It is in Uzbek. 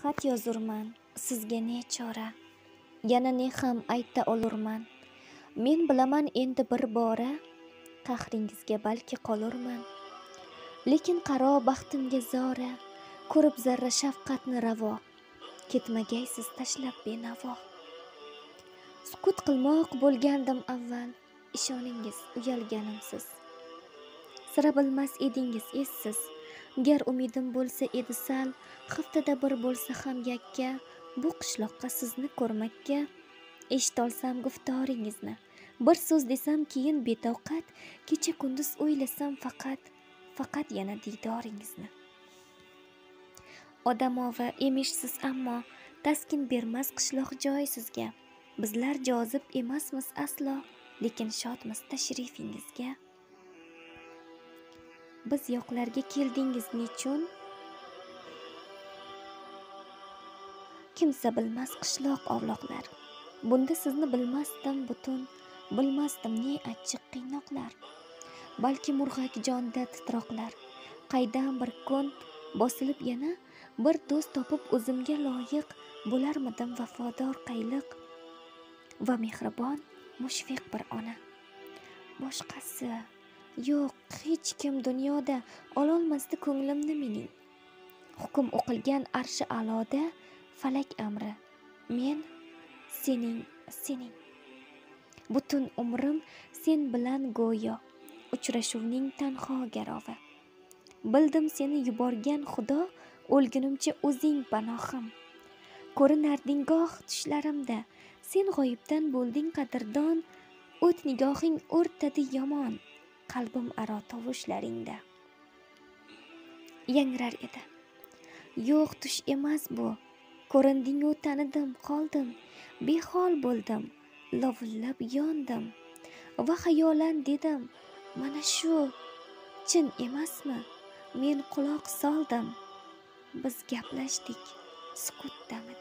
xat yozurman sizga ne chora? Yana ne ham ayta olurman? Men bilaman endi bir bora qahringizga balki qolurman. Lekin qaro baxtimga zora ko'rib zarra shafqatni ravo. Ketmagaysiz tashlab benavo. Sukut qilmoq bo'lgandim avval ishoningiz uyalganimsiz. Sira bilmas edingiz essiz gar umidim bo'lsa edi sal haftada bir bo'lsa ham yakka. Bu qishloqqa sizni ko'rmakka eshitolsam guftoringizni. Bir so'z desam keyin betoqat kecha kunduz o'ylasam faqat faqat yana diydoringizni. Odamovi emishsiz ammo taskin bermas qishloq joy sizga. Bizlar jozib emasmiz aslo lekin shodmiz tashrifingizga biz yoqlarga keldingiz nechun? Kimsa bilmas qishloq ovloqlar. Bunda sizni bilmasdim butun bilmasdim ne achchiq qiynoqlar. Balki murg'ak jonda titroqlar. Qaydan bir kun bosilib yana bir do'st topib o'zimga loyiq bo'larmidim vafodor qayliq va mehribon mushfiq bir ona. Boshqasi yo'q hech kim dunyoda ololmasdi ko'nglimni mening. Hukm o'qilgan arshi aloda falak amri. Men sening sening. Butun umrim sen bilan go'yo uchrashuvning tanho garovi. Bildim seni yuborgan xudo o'lgunimcha o'zing panohim. Ko'rinarding goh tushlarimda sen g'oyibdan bo'lding qadrdon o't nigohing o'rtadi yomon. Qalbim aro tovushlaringda. Yangrar edi. Yo'q tush emas bu. Ko'rindingu tanidim qoldim. Behol bo'ldim. Lovullab yondim. Va xayolan dedim mana shu chin emasmi? Men quloq soldim. Biz gaplashdik sukut damida